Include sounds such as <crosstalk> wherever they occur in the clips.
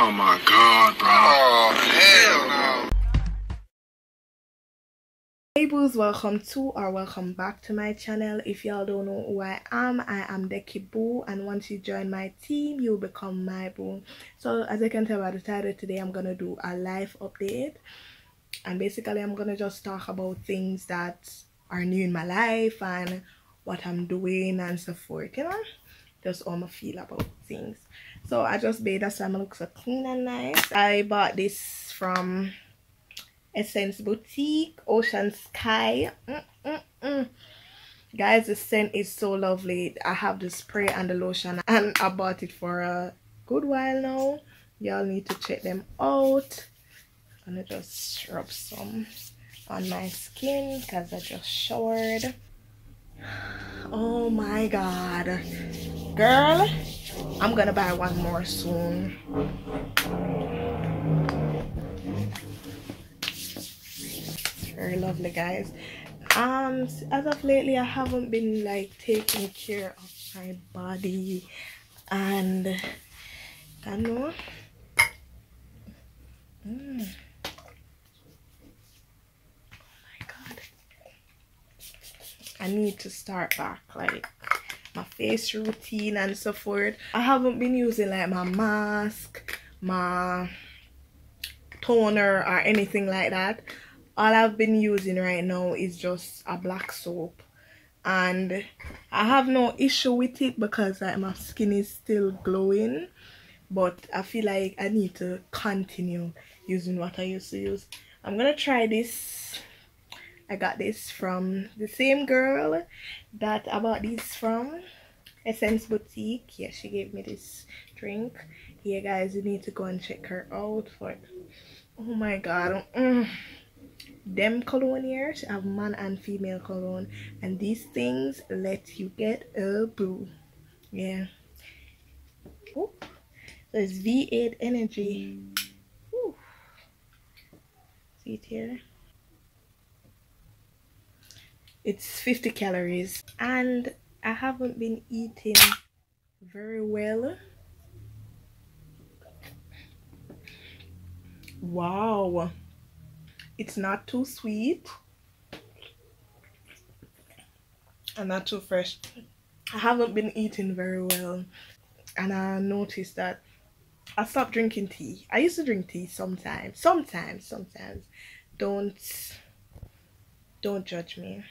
Oh my god, bro. Oh, hell no. Hey boos, welcome to or welcome back to my channel. If y'all don't know who I am, I am Deki Boo and once you join my team, you'll become my boo. So as you can tell by the title today, I'm gonna do a life update and basically I'm gonna just talk about things that are new in my life and what I'm doing and so forth, you know? Just all my feel about things. So I just made so I'm look so clean and nice. I bought this from Essence Boutique, Ocean Sky. Mm -mm -mm. Guys, the scent is so lovely. I have the spray and the lotion and I bought it for a good while now. Y'all need to check them out. I'm gonna just rub some on my skin because I just showered. <sighs> Oh my god. Girl, I'm gonna buy one more soon. very lovely guys um as of lately i haven't been like taking care of my body and i know mm. oh my god i need to start back like my face routine and so forth. I haven't been using like my mask my toner or anything like that. All I've been using right now is just a black soap. And I have no issue with it because like, my skin is still glowing. But I feel like I need to continue using what I used to use. I'm gonna try this I got this from the same girl that I bought these from Essence Boutique. Yeah she gave me this drink. Yeah guys you need to go and check her out for oh my god mm. Them cologne here she have man and female cologne and these things let you get a boo yeah. Ooh. so it's v8 energy. Ooh. see it here it's 50 calories. And i haven't been eating very well. Wow. It's not too sweet. And not too fresh. I haven't been eating very well. And i noticed that i stopped drinking tea. I used to drink tea sometimes sometimes sometimes. Don't don't judge me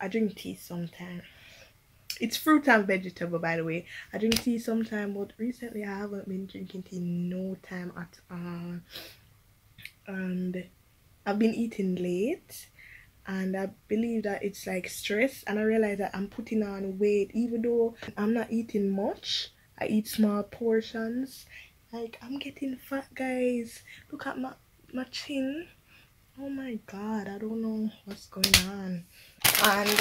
i drink tea sometimes it's fruit and vegetable by the way. I drink tea sometimes but recently i haven't been drinking tea no time at all. And I've been eating late and I believe that it's like stress and I realize that I'm putting on weight. Even though I'm not eating much I eat small portions. Like I'm getting fat guys. Look at my my chin oh my god I don't know what's going on. And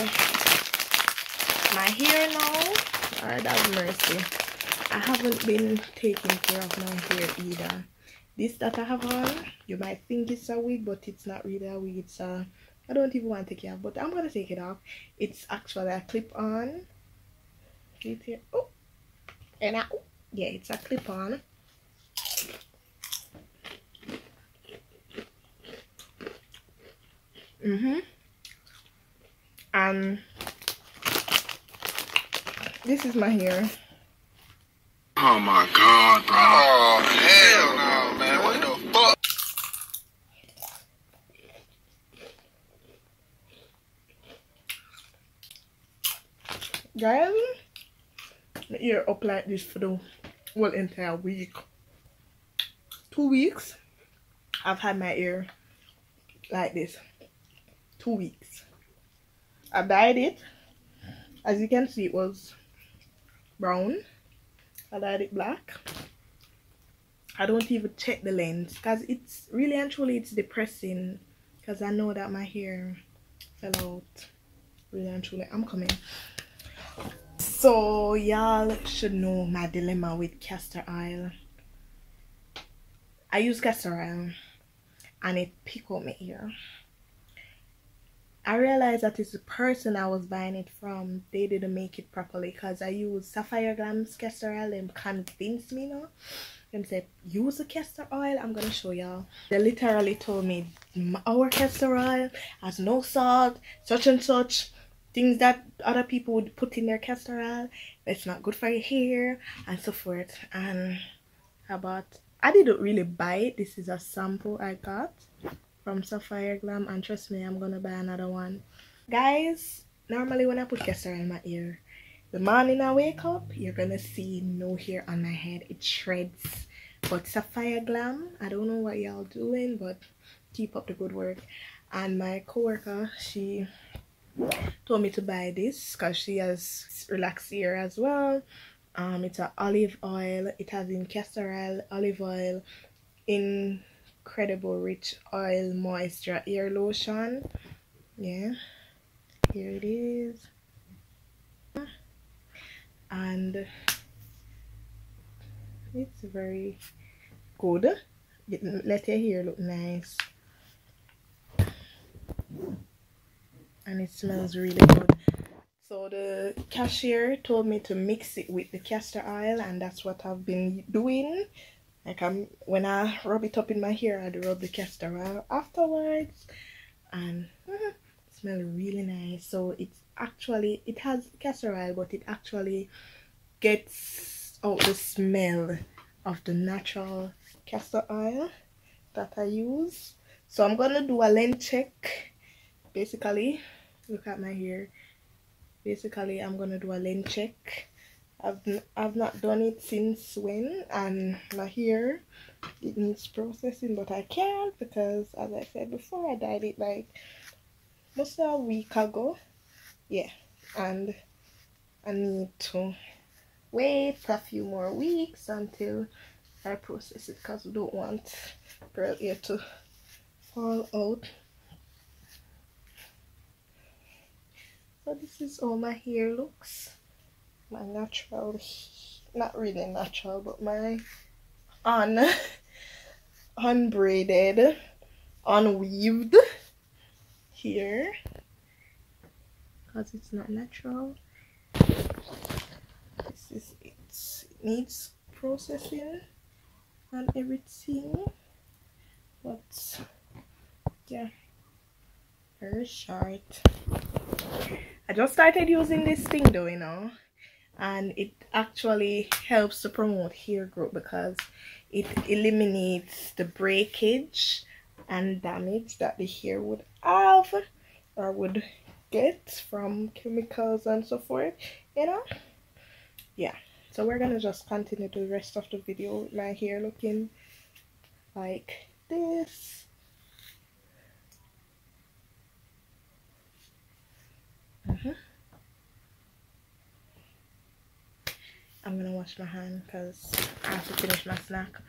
my hair now Lord have mercy. I haven't been taking care of my hair either. This that I have on you might think it's a wig but it's not really a wig. It's a I don't even want to take it off but I'm gonna take it off. It's actually a clip on. Oh and I, oh, yeah it's a clip on mm-hmm and this is my hair Oh my god, bro. Oh, hell no, man. What the fuck? Guys, the ear up like this for the whole entire week. Two weeks, I've had my ear like this. Two weeks. I dyed it. As you can see, it was brown. I dyed it black. I don't even check the lens because it's really and truly it's depressing because I know that my hair fell out really and truly. I'm coming. So y'all should know my dilemma with castor oil. I use castor oil and it pick my ear I realized that it's the person I was buying it from. They didn't make it properly because I used Sapphire Glam's castor oil. And convinced me now. them say use the castor oil. I'm gonna show y'all. They literally told me our castor oil has no salt such and such things that other people would put in their castor oil. It's not good for your hair and so forth. And about i didn't really buy it. This is a sample i got from sapphire glam and trust me i'm gonna buy another one guys normally when i put castor in my ear the morning I wake up, you're gonna see no hair on my head. It shreds. But Sapphire Glam, I don't know what y'all doing, but keep up the good work. And my coworker, she told me to buy this because she has relaxed hair as well. Um, it's an olive oil. It has in castor oil, olive oil, incredible rich oil moisture. Ear lotion. Yeah, here it is. And it's very good. Let your hair look nice. And it smells really good. So the cashier told me to mix it with the castor oil and that's what I've been doing like I'm when I rub it up in my hair I rub the castor oil afterwards and uh, smell really nice. So it's actually it has castor oil but it actually gets out the smell of the natural castor oil that I use. So I'm gonna do a length check. Basically look at my hair. Basically I'm gonna do a length check I've, I've not done it since when and my hair it needs processing but I can't because as I said before I dyed it like most a week ago. Yeah and I need to wait a few more weeks until I process it because we don't want girl hair to fall out. So this is how my hair looks my natural not really natural but my un <laughs> unbraided unweaved here. Because it's not natural. This is it needs processing and everything. But yeah very short. I just started using this thing though you know and it actually helps to promote hair growth because it eliminates the breakage and damage that the hair would have or would get from chemicals and so forth you know? Yeah. So we're gonna just continue the rest of the video my hair looking like this I'm gonna wash my hand because I have to finish my snack.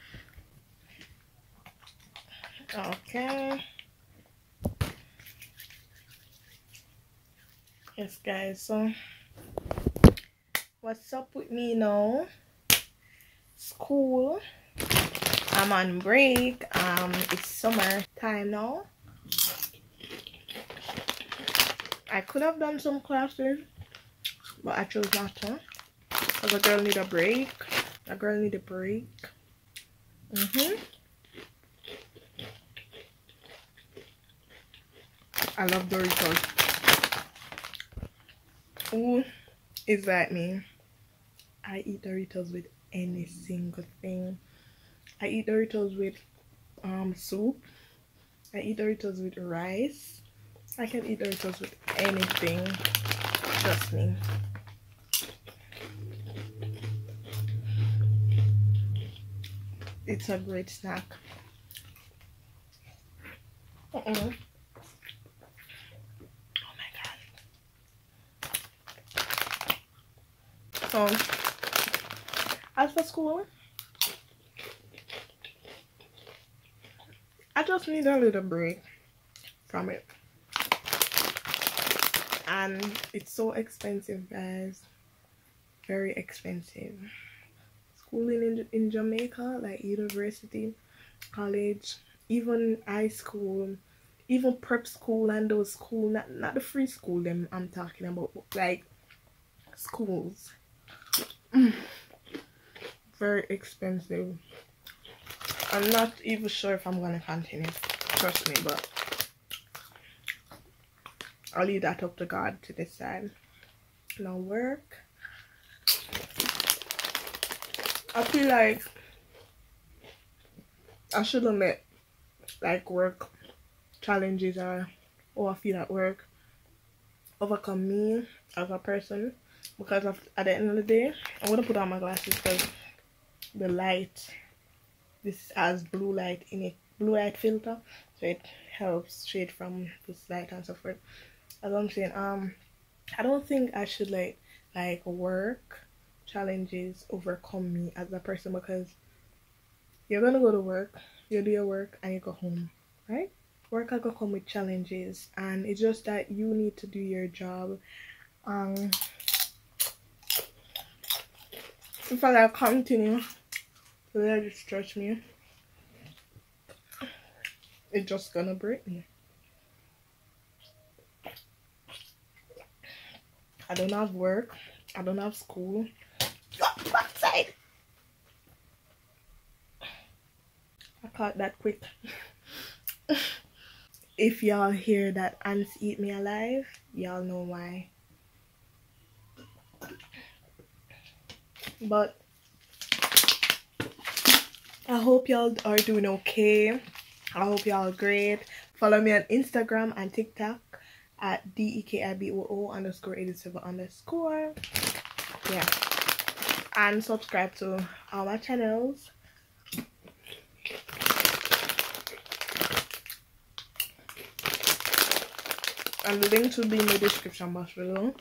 Okay. Yes guys so what's up with me now? School. I'm on break. Um it's summer time now. I could have done some classes but i chose not to because a girl need a break. A girl need a break. Mm-hmm. I love doritos. Who is that me? I eat doritos with any single thing. I eat doritos with um soup. I eat doritos with rice. I can eat doritos with anything. Trust me it's a great snack. Oh my god. So, as for school, I just need a little break from it. And it's so expensive, guys. Very expensive. Schooling in, in Jamaica, like university, college, even high school, even prep school and those school, not, not the free school them I'm talking about, like schools <clears throat> very expensive I'm not even sure if I'm gonna continue. Trust me, but I'll leave that up to God to decide. Now work. I feel like I should admit like work challenges are or I feel at work. Overcome me as a person because of, at the end of the day I'm gonna put on my glasses because the light this has blue light in it blue light filter so it helps shade from this light and so forth. As I'm saying um I don't think I should like like work challenges overcome me as a person because you're gonna go to work you do your work and you go home right? Work gonna come with challenges and it's just that you need to do your job. Um if I like continue. To let it stretch me it's just gonna break me. I don't have work I don't have school That quick <laughs> if y'all hear that ants eat me alive, y'all know why. But I hope y'all are doing okay. I hope y'all great. Follow me on Instagram and TikTok at D-E-K-I-B-O-O underscore 87 underscore. Yeah. And subscribe to all my channels and the links will be in the description box below.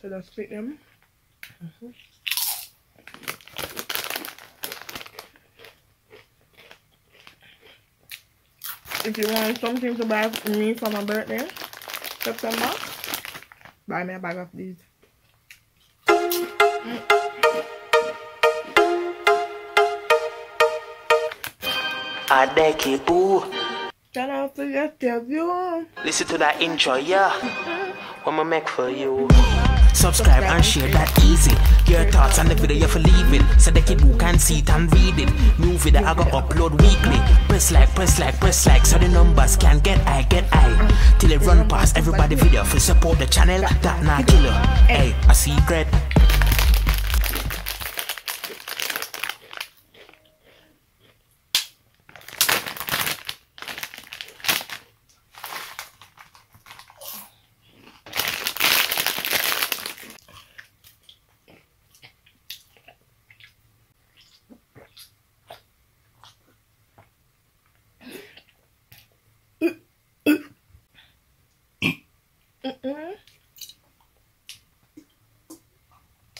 So let's click them. If you want something to buy me for my birthday September buy me a bag of these. Adeki boo Shout out to your debut. Listen to that intro, yeah. What am I make for you? Subscribe and share that easy. Your thoughts on the video you're for leaving. So the kid who can see it and read it. New video I got upload weekly. Press like, press like, press like. So the numbers can get I, get I. Till it run past everybody video. For support the channel, that not killer. Hey, a secret.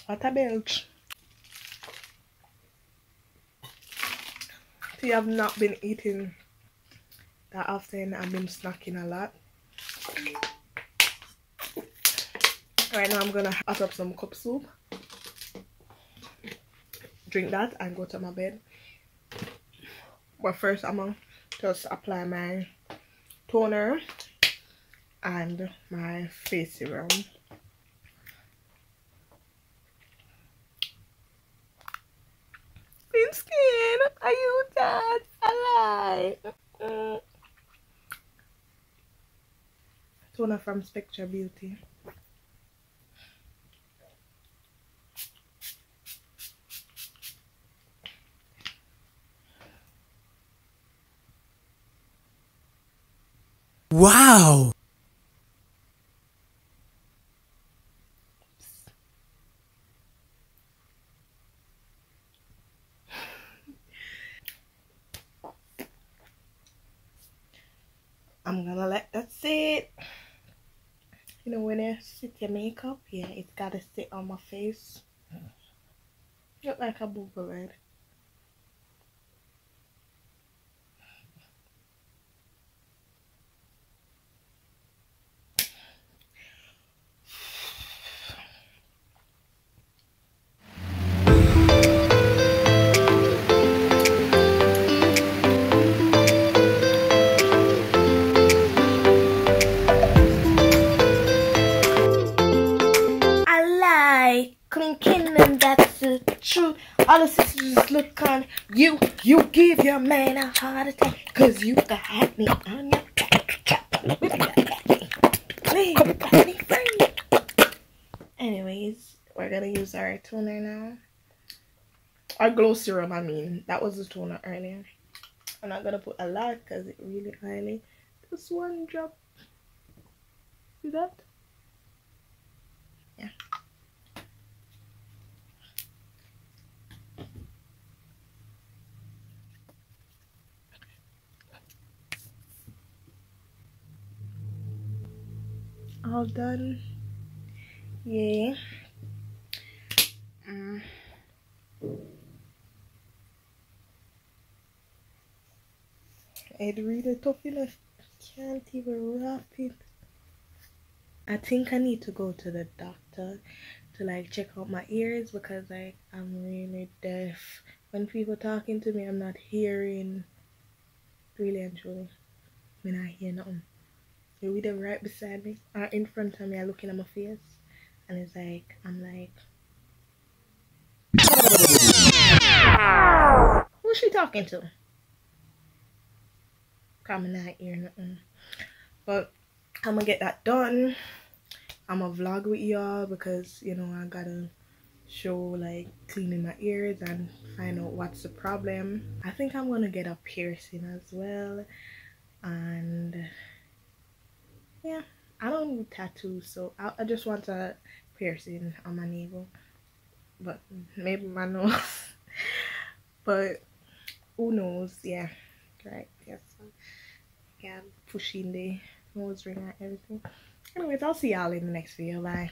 What a belch. See, I've not been eating that often. I've been snacking a lot. Right now, I'm gonna hot up some cup soup. Drink that and go to my bed. But first, I'm gonna just apply my toner and my face serum. skin. Are you that alive? Mm. From Spectra Beauty. Wow! I'm gonna let that sit. You know, your makeup, yeah, it's gotta sit on my face. Look like a booger man heart attack. Cause you got me on your Anyways, we're gonna use our toner now. Our glow serum, I mean. That was the toner earlier. I'm not gonna put a lot because it really oily. Just one drop. See that? Yeah. All done. Yeah. Mm. It's really tough enough. Can't even wrap it. I think I need to go to the doctor to like check out my ears because like I'm really deaf. When people talking to me, I'm not hearing. Really and truly, I mean I hear nothing. You are either right beside me or in front of me, are looking at my face, and it's like I'm like. Who's she talking to? Coming out here, nothing. But I'm gonna get that done. I'm gonna vlog with y'all because you know I gotta show like cleaning my ears and find out what's the problem. I think I'm gonna get a piercing as well, and yeah, I don't need tattoos, so I, I just want a piercing on my navel, but maybe my <laughs> nose. but who knows? Yeah, right. Yes. Yeah, pushing the nose ring and everything. Anyways, I'll see y'all in the next video. Bye.